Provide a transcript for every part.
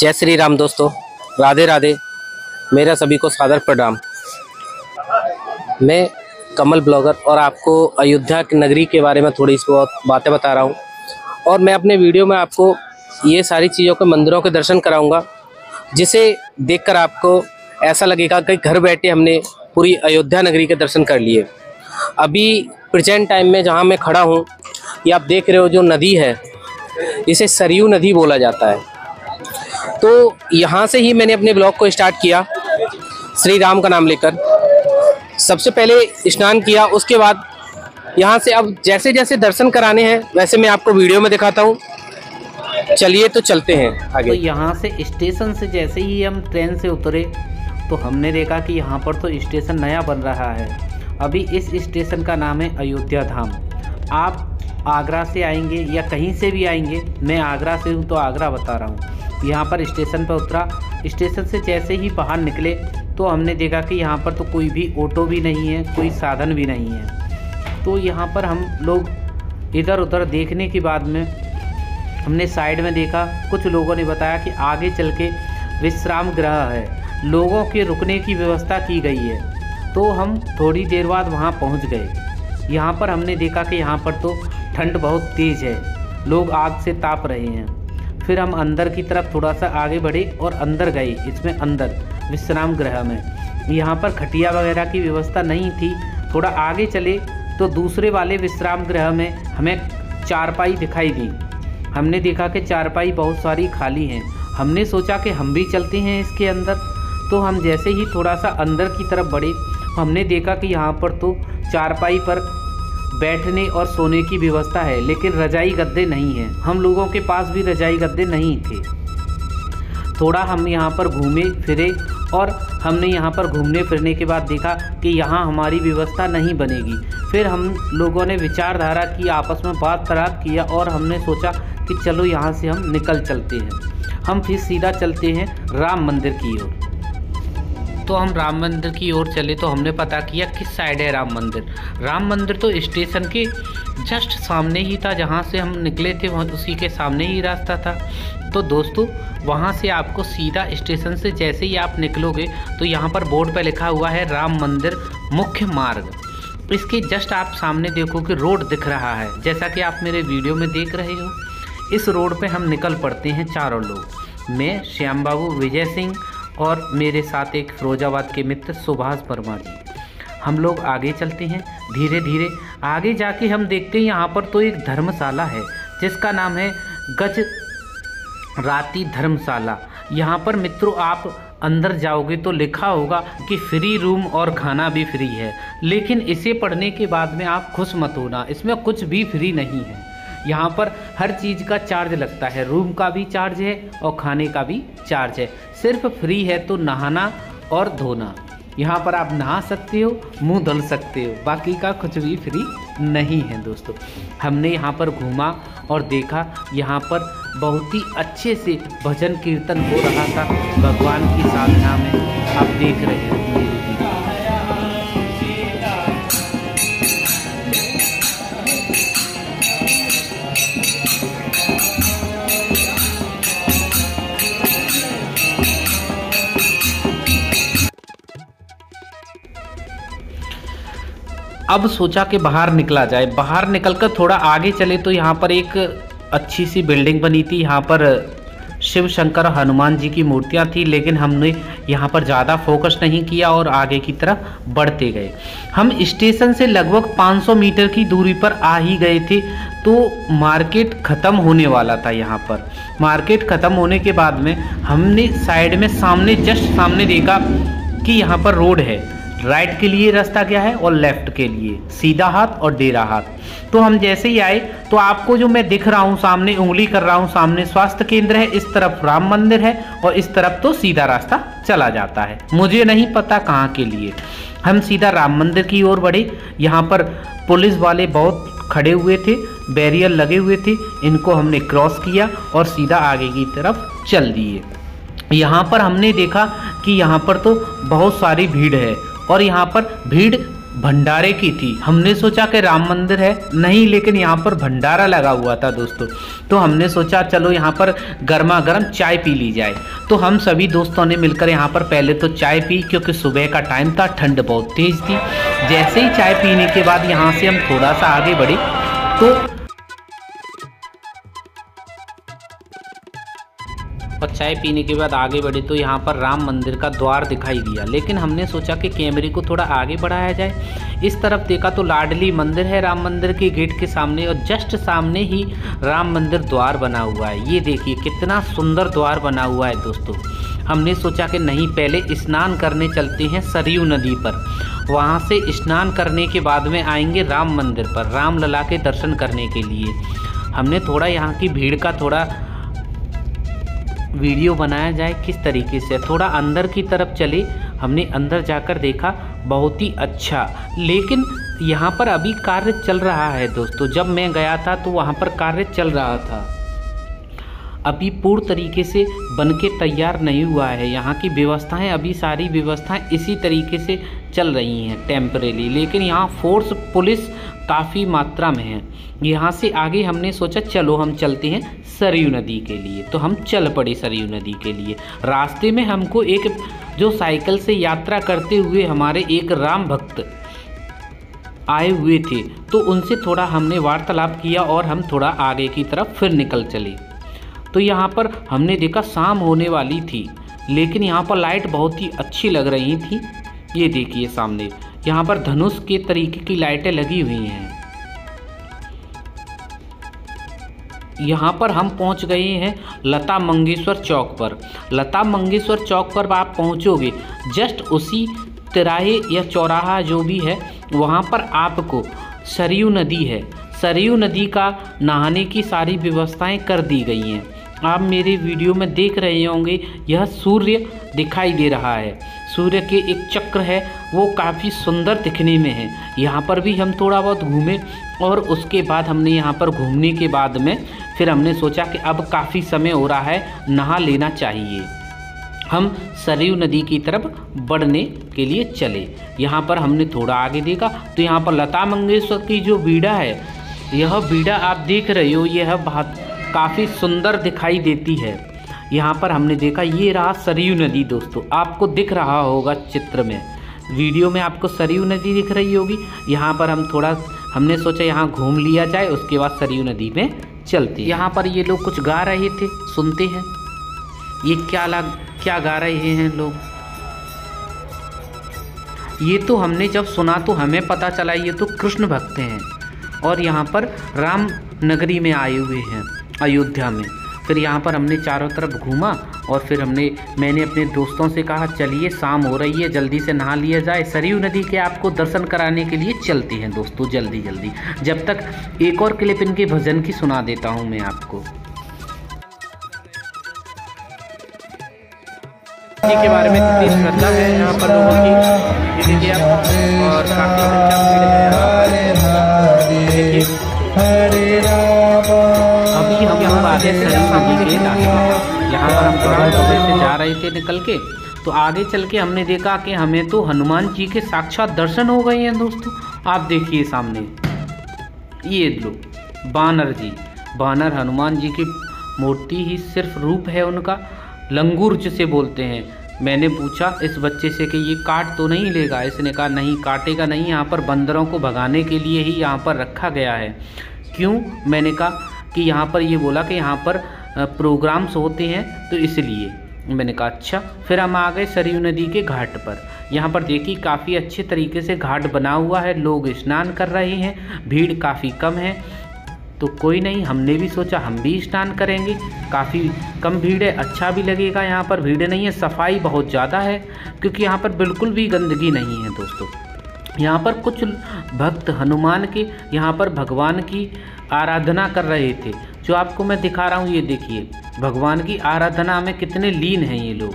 जय श्री राम दोस्तों, राधे राधे, मेरा सभी को सादर प्रणाम। मैं कमल ब्लॉगर और आपको अयोध्या की नगरी के बारे में थोड़ी सी बहुत बातें बता रहा हूँ और मैं अपने वीडियो में आपको ये सारी चीज़ों के मंदिरों के दर्शन कराऊँगा, जिसे देखकर आपको ऐसा लगेगा कि घर बैठे हमने पूरी अयोध्या नगरी के दर्शन कर लिए। अभी प्रेजेंट टाइम में जहाँ मैं खड़ा हूँ, ये आप देख रहे हो जो नदी है, इसे सरयू नदी बोला जाता है। तो यहाँ से ही मैंने अपने ब्लॉग को स्टार्ट किया, श्री राम का नाम लेकर। सबसे पहले स्नान किया, उसके बाद यहाँ से अब जैसे जैसे दर्शन कराने हैं, वैसे मैं आपको वीडियो में दिखाता हूँ। चलिए तो चलते हैं आगे। तो यहाँ से स्टेशन से जैसे ही हम ट्रेन से उतरे तो हमने देखा कि यहाँ पर तो स्टेशन नया बन रहा है। अभी इस स्टेशन का नाम है अयोध्या धाम। आप आगरा से आएँगे या कहीं से भी आएँगे, मैं आगरा से हूँ तो आगरा बता रहा हूँ। यहाँ पर स्टेशन पर उतरा। स्टेशन से जैसे ही बाहर निकले तो हमने देखा कि यहाँ पर तो कोई भी ऑटो भी नहीं है, कोई साधन भी नहीं है। तो यहाँ पर हम लोग इधर उधर देखने के बाद में हमने साइड में देखा, कुछ लोगों ने बताया कि आगे चल के विश्राम गृह है। लोगों के रुकने की व्यवस्था की गई है। तो हम थोड़ी देर बाद वहाँ पहुँच गए। यहाँ पर हमने देखा कि यहाँ पर तो ठंड बहुत तेज़ है। लोग आग से ताप रहे हैं। फिर हम अंदर की तरफ़ थोड़ा सा आगे बढ़े और अंदर गए, इसमें अंदर, विश्राम गृह में। यहाँ पर खटिया वगैरह की व्यवस्था नहीं थी, थोड़ा आगे चले तो दूसरे वाले विश्राम गृह में हमें चारपाई दिखाई दी। हमने देखा कि चारपाई बहुत सारी खाली हैं। हमने सोचा कि हम भी चलते हैं इसके अंदर। तो हम जैसे ही थोड़ा सा अंदर की तरफ़ बढ़े, हमने देखा कि यहाँ पर तो चारपाई पर बैठने और सोने की व्यवस्था है, लेकिन रजाई गद्दे नहीं हैं। हम लोगों के पास भी रजाई गद्दे नहीं थे। थोड़ा हम यहाँ पर घूमे, फिरे, और हमने यहाँ पर घूमने फिरने के बाद देखा कि यहाँ हमारी व्यवस्था नहीं बनेगी। फिर हम लोगों ने विचारधारा की आपस में बात करात किया और हमने सोचा कि चलो यहाँ से हम निकल चलते हैं। हम फिर सीधा चलते हैं राम मंदिर की ओर। तो हम राम मंदिर की ओर चले तो हमने पता किया किस साइड है राम मंदिर। राम मंदिर तो स्टेशन के जस्ट सामने ही था, जहाँ से हम निकले थे, वहाँ उसी के सामने ही रास्ता था। तो दोस्तों, वहाँ से आपको सीधा स्टेशन से जैसे ही आप निकलोगे तो यहाँ पर बोर्ड पर लिखा हुआ है राम मंदिर मुख्य मार्ग। इसके जस्ट आप सामने देखो कि रोड दिख रहा है, जैसा कि आप मेरे वीडियो में देख रहे हो। इस रोड पे हम निकल पड़ते हैं चारों लोग। मैं श्याम बाबू विजय सिंह और मेरे साथ एक फिरोजाबाद के मित्र सुभाष वर्मा जी। हम लोग आगे चलते हैं धीरे धीरे आगे जाके हम देखते हैं, यहाँ पर तो एक धर्मशाला है, जिसका नाम है गज राती धर्मशाला। यहाँ पर मित्रों, आप अंदर जाओगे तो लिखा होगा कि फ्री रूम और खाना भी फ्री है। लेकिन इसे पढ़ने के बाद में आप खुश मत होना, इसमें कुछ भी फ्री नहीं है। यहाँ पर हर चीज़ का चार्ज लगता है, रूम का भी चार्ज है और खाने का भी चार्ज है। सिर्फ़ फ्री है तो नहाना और धोना। यहाँ पर आप नहा सकते हो, मुँह धुल सकते हो। बाकी का कुछ भी फ्री नहीं है दोस्तों। हमने यहाँ पर घूमा और देखा, यहाँ पर बहुत ही अच्छे से भजन कीर्तन हो रहा था। भगवान की साधना में आप देख रहे हो अब सोचा कि बाहर निकला जाए। बाहर निकलकर थोड़ा आगे चले तो यहाँ पर एक अच्छी सी बिल्डिंग बनी थी। यहाँ पर शिव शंकर हनुमान जी की मूर्तियाँ थी, लेकिन हमने यहाँ पर ज़्यादा फोकस नहीं किया और आगे की तरफ़ बढ़ते गए। हम स्टेशन से लगभग 500 मीटर की दूरी पर आ ही गए थे तो मार्केट ख़त्म होने वाला था यहाँ पर। मार्केट ख़त्म होने के बाद में हमने साइड में सामने जस्ट सामने देखा कि यहाँ पर रोड है। राइट के लिए रास्ता क्या है और लेफ़्ट के लिए, सीधा हाथ और डेरा हाथ। तो हम जैसे ही आए तो आपको जो मैं दिख रहा हूँ सामने, उंगली कर रहा हूँ सामने स्वास्थ्य केंद्र है, इस तरफ़ राम मंदिर है और इस तरफ़ तो सीधा रास्ता चला जाता है। मुझे नहीं पता कहाँ के लिए। हम सीधा राम मंदिर की ओर बढ़े। यहाँ पर पुलिस वाले बहुत खड़े हुए थे, बैरियर लगे हुए थे, इनको हमने क्रॉस किया और सीधा आगे की तरफ़ चल दिए। यहाँ पर हमने देखा कि यहाँ पर तो बहुत सारी भीड़ है। और यहाँ पर भीड़ भंडारे की थी। हमने सोचा कि राम मंदिर है। नहीं, लेकिन यहाँ पर भंडारा लगा हुआ था दोस्तों। तो हमने सोचा, चलो यहाँ पर गर्मा गर्म चाय पी ली जाए। तो हम सभी दोस्तों ने मिलकर यहाँ पर पहले तो चाय पी, क्योंकि सुबह का टाइम था, ठंड बहुत तेज़ थी। जैसे ही चाय पीने के बाद यहाँ से हम थोड़ा सा आगे बढ़े तो और चाय पीने के बाद आगे बढ़े तो यहाँ पर राम मंदिर का द्वार दिखाई दिया। लेकिन हमने सोचा कि कैमरे को थोड़ा आगे बढ़ाया जाए। इस तरफ़ देखा तो लाडली मंदिर है राम मंदिर के गेट के सामने और जस्ट सामने ही राम मंदिर द्वार बना हुआ है। ये देखिए कितना सुंदर द्वार बना हुआ है दोस्तों। हमने सोचा कि नहीं, पहले स्नान करने चलते हैं सरयू नदी पर। वहाँ से स्नान करने के बाद में आएँगे राम मंदिर पर राम लला के दर्शन करने के लिए। हमने थोड़ा यहाँ की भीड़ का थोड़ा वीडियो बनाया जाए किस तरीके से। थोड़ा अंदर की तरफ़ चले, हमने अंदर जाकर देखा, बहुत ही अच्छा। लेकिन यहाँ पर अभी कार्य चल रहा है दोस्तों। जब मैं गया था तो वहाँ पर कार्य चल रहा था। अभी पूर्ण तरीके से बन के तैयार नहीं हुआ है। यहाँ की व्यवस्थाएँ, अभी सारी व्यवस्थाएँ इसी तरीके से चल रही हैं टेम्परेली लेकिन यहाँ फोर्स पुलिस काफ़ी मात्रा में है। यहाँ से आगे हमने सोचा, चलो हम चलते हैं सरयू नदी के लिए। तो हम चल पड़े सरयू नदी के लिए। रास्ते में हमको एक, जो साइकिल से यात्रा करते हुए हमारे एक राम भक्त आए हुए थे तो उनसे थोड़ा हमने वार्तालाप किया और हम थोड़ा आगे की तरफ़ फिर निकल चले। तो यहाँ पर हमने देखा शाम होने वाली थी, लेकिन यहाँ पर लाइट बहुत ही अच्छी लग रही थी। ये देखिए सामने, यहाँ पर धनुष के तरीके की लाइटें लगी हुई हैं। यहाँ पर हम पहुँच गए हैं लता मंगेश्वर चौक पर। लता मंगेश्वर चौक पर आप पहुँचोगे, जस्ट उसी तिराहे या चौराहा जो भी है, वहाँ पर आपको सरयू नदी है। सरयू नदी का नहाने की सारी व्यवस्थाएँ कर दी गई हैं। आप मेरे वीडियो में देख रहे होंगे, यह सूर्य दिखाई दे रहा है। सूर्य के एक चक्र है, वो काफ़ी सुंदर दिखने में है। यहाँ पर भी हम थोड़ा बहुत घूमे और उसके बाद हमने यहाँ पर घूमने के बाद में फिर हमने सोचा कि अब काफ़ी समय हो रहा है, नहा लेना चाहिए। हम सरयू नदी की तरफ़ बढ़ने के लिए चले। यहाँ पर हमने थोड़ा आगे देखा तो यहाँ पर लता मंगेशकर की जो बीड़ा है, यह बीड़ा आप देख रहे हो, यह बहुत काफ़ी सुंदर दिखाई देती है। यहाँ पर हमने देखा, ये रहा सरयू नदी दोस्तों। आपको दिख रहा होगा चित्र में। वीडियो में आपको सरयू नदी दिख रही होगी। यहाँ पर हम थोड़ा, हमने सोचा यहाँ घूम लिया जाए, उसके बाद सरयू नदी में चलते यहाँ पर ये लोग कुछ गा रहे थे, सुनते हैं। ये क्या लग, क्या गा रहे हैं लोग? ये तो हमने जब सुना तो हमें पता चला, ये तो कृष्ण भक्त हैं। और यहाँ पर राम नगरी में आए हुए हैं। अयोध्या में। फिर यहाँ पर हमने चारों तरफ़ घूमा और फिर हमने, मैंने अपने दोस्तों से कहा, चलिए, शाम हो रही है, जल्दी से नहा लिया जाए। सरयू नदी के आपको दर्शन कराने के लिए चलते हैं दोस्तों, जल्दी जल्दी। जब तक एक और क्लिप इनके भजन की सुना देता हूँ मैं आपको। के बारे में कितनी श्रद्धा है यहाँ पर लोगों की और काफ़ी अच्छा भीड़ है हम यहाँ पर हम थोड़ा सुबह से जा रहे थे निकल के तो आगे चल के हमने देखा कि हमें तो हनुमान जी के साक्षात दर्शन हो गए हैं दोस्तों। आप देखिए सामने। ये लो बानर जी। बानर हनुमान जी की मूर्ति ही सिर्फ़ रूप है उनका। लंगूर जिसे बोलते हैं। मैंने पूछा इस बच्चे से कि ये काट तो नहीं लेगा? इसने कहा नहीं काटेगा नहीं। यहाँ पर बंदरों को भगाने के लिए ही यहाँ पर रखा गया है। क्यों? मैंने कहा कि यहाँ पर ये बोला कि यहाँ पर प्रोग्राम्स होते हैं तो इसलिए। मैंने कहा अच्छा फिर हम आ गए सरयू नदी के घाट पर। यहाँ पर देखिए, काफ़ी अच्छे तरीके से घाट बना हुआ है, लोग स्नान कर रहे हैं, भीड़ काफ़ी कम है। तो कोई नहीं, हमने भी सोचा, हम भी स्नान करेंगे। काफ़ी कम भीड़ है अच्छा भी लगेगा यहाँ पर। भीड़ नहीं है, सफ़ाई बहुत ज़्यादा है, क्योंकि यहाँ पर बिल्कुल भी गंदगी नहीं है, दोस्तों। यहाँ पर कुछ भक्त हनुमान के, यहाँ पर भगवान की आराधना कर रहे थे। जो आपको मैं दिखा रहा हूँ, ये देखिए। भगवान की आराधना में कितने लीन हैं ये लोग।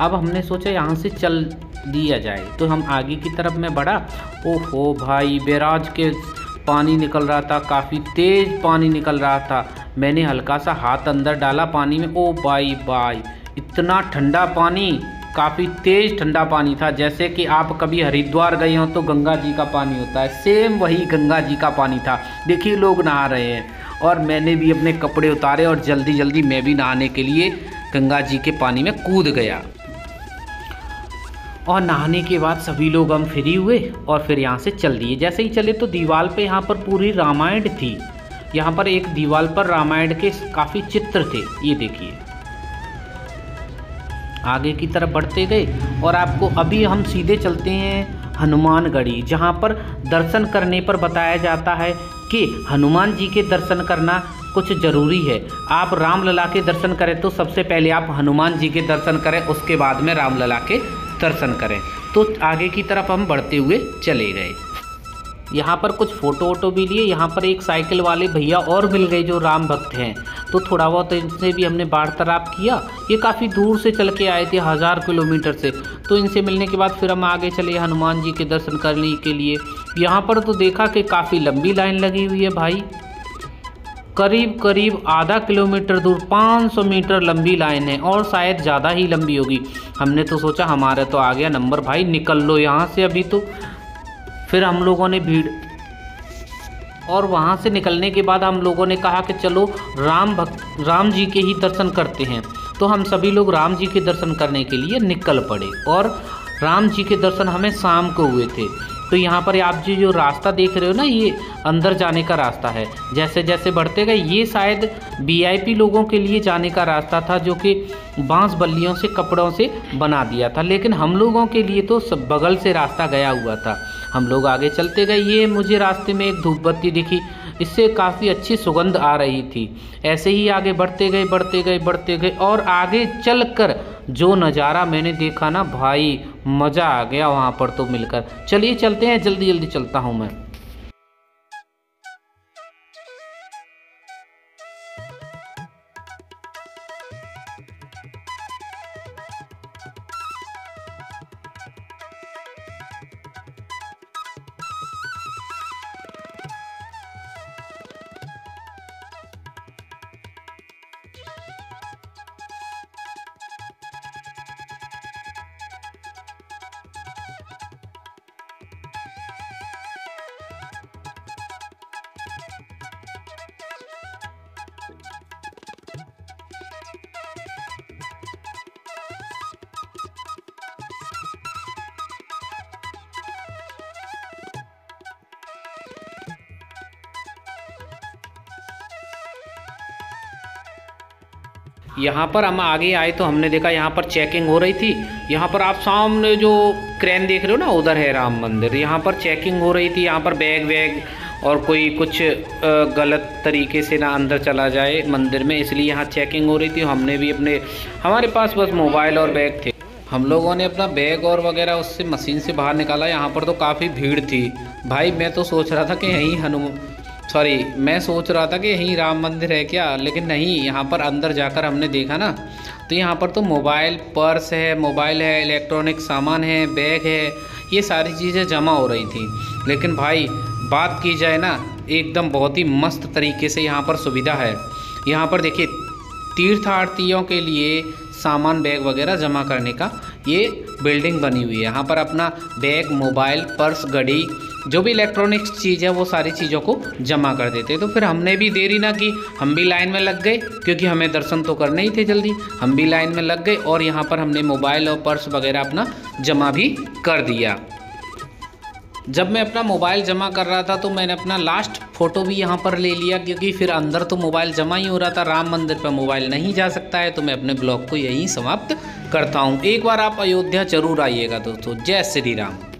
अब हमने सोचा यहाँ से चल दिया जाए। तो हम आगे की तरफ़ में बढ़ा। ओहो भाई, बैराज के पानी निकल रहा था, काफ़ी तेज़ पानी निकल रहा था। मैंने हल्का सा हाथ अंदर डाला पानी में। ओ बाई बाई इतना ठंडा पानी। काफ़ी तेज़ ठंडा पानी था। जैसे कि आप कभी हरिद्वार गए हों तो गंगा जी का पानी होता है। सेम वही गंगा जी का पानी था। देखिए, लोग नहा रहे हैं और मैंने भी अपने कपड़े उतारे और जल्दी जल्दी मैं भी नहाने के लिए गंगा जी के पानी में कूद गया। और नहाने के बाद सभी लोग हम फ्री हुए और फिर यहाँ से चल दिए। जैसे ही चले तो दीवार पे यहाँ पर पूरी रामायण थी। यहाँ पर एक दीवार पर रामायण के काफ़ी चित्र थे। ये देखिए। आगे की तरफ़ बढ़ते गए और आपको अभी हम सीधे चलते हैं हनुमानगढ़ी, जहाँ पर दर्शन करने पर बताया जाता है कि हनुमान जी के दर्शन करना कुछ ज़रूरी है। आप रामलला के दर्शन करें तो सबसे पहले आप हनुमान जी के दर्शन करें, उसके बाद में रामलला के दर्शन करें। तो आगे की तरफ़ हम बढ़ते हुए चले गए। यहाँ पर कुछ फ़ोटो वोटो भी लिए। यहाँ पर एक साइकिल वाले भैया और मिल गए जो राम भक्त हैं। तो थोड़ा बहुत इनसे भी हमने वार्तालाप किया। ये काफ़ी दूर से चल के आए थे, हज़ार किलोमीटर से। तो इनसे मिलने के बाद फिर हम आगे चले हनुमान जी के दर्शन करने के लिए। यहाँ पर तो देखा कि काफ़ी लंबी लाइन लगी हुई है भाई। करीब करीब आधा किलोमीटर दूर 500 मीटर लंबी लाइन है और शायद ज़्यादा ही लंबी होगी। हमने तो सोचा हमारा तो आ गया नंबर। भाई निकल लो यहाँ से अभी तो। फिर हम लोगों ने भीड़ और वहाँ से निकलने के बाद हम लोगों ने कहा कि चलो राम भक्त, राम जी के ही दर्शन करते हैं। तो हम सभी लोग राम जी के दर्शन करने के लिए निकल पड़े और राम जी के दर्शन हमें शाम को हुए थे। तो यहाँ पर आप जी जो रास्ता देख रहे हो ना, ये अंदर जाने का रास्ता है। जैसे जैसे बढ़ते गए, ये शायद वीआईपी लोगों के लिए जाने का रास्ता था जो कि बाँस बल्लियों से कपड़ों से बना दिया था। लेकिन हम लोगों के लिए तो सब बगल से रास्ता गया हुआ था। हम लोग आगे चलते गए, ये मुझे रास्ते में एक धूप बत्ती दिखी। इससे काफ़ी अच्छी सुगंध आ रही थी। ऐसे ही आगे बढ़ते गए बढ़ते गए बढ़ते गए और आगे चल कर जो नज़ारा मैंने देखा ना भाई, मज़ा आ गया वहाँ पर तो मिलकर। चलिए चलते हैं जल्दी जल्दी चलता हूँ मैं। यहाँ पर हम आगे आए तो हमने देखा यहाँ पर चेकिंग हो रही थी। यहाँ पर आप सामने जो क्रेन देख रहे हो ना, उधर है राम मंदिर। यहाँ पर चेकिंग हो रही थी, यहाँ पर बैग वैग और कोई कुछ गलत तरीके से ना अंदर चला जाए मंदिर में, इसलिए यहाँ चेकिंग हो रही थी। हमने भी अपने, हमारे पास बस मोबाइल और बैग थे। हम लोगों ने अपना बैग और वगैरह उससे मशीन से बाहर निकाला। यहाँ पर तो काफ़ी भीड़ थी। भाई, मैं तो सोच रहा था कि यहीं हनुमान सॉरी मैं सोच रहा था कि यहीं राम मंदिर है क्या, लेकिन नहीं, यहाँ पर अंदर जाकर हमने देखा ना। तो यहाँ पर तो मोबाइल, पर्स है, मोबाइल है, इलेक्ट्रॉनिक सामान है, बैग है, ये सारी चीज़ें जमा हो रही थी। लेकिन भाई, बात की जाए ना, एकदम बहुत ही मस्त तरीके से यहाँ पर सुविधा है। यहाँ पर देखिए, तीर्थार्थियों के लिए सामान, बैग वगैरह जमा करने का ये बिल्डिंग बनी हुई है। यहाँ पर अपना बैग, मोबाइल, पर्स, घड़ी जो भी इलेक्ट्रॉनिक्स चीज़ है, वो सारी चीज़ों को जमा कर देते तो फिर हमने भी देरी ना की। हम भी लाइन में लग गए, क्योंकि हमें दर्शन तो करने ही थे जल्दी। हम भी लाइन में लग गए और यहाँ पर हमने मोबाइल और पर्स वगैरह अपना जमा भी कर दिया। जब मैं अपना मोबाइल जमा कर रहा था तो मैंने अपना लास्ट फ़ोटो भी यहाँ पर ले लिया, क्योंकि फिर अंदर तो मोबाइल जमा ही हो रहा था। राम मंदिर पर मोबाइल नहीं जा सकता है तो मैं अपने ब्लॉग को यहीं समाप्त करता हूँ। एक बार आप अयोध्या ज़रूर आइएगा, दोस्तों। जय श्री राम।